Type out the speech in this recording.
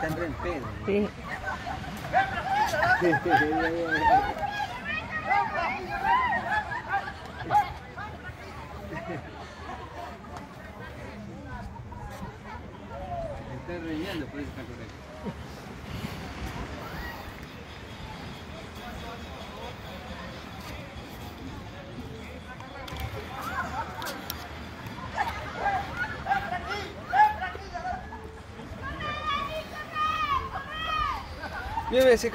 pena. Sí. Está reñando, por eso está correcto. Iya, 谢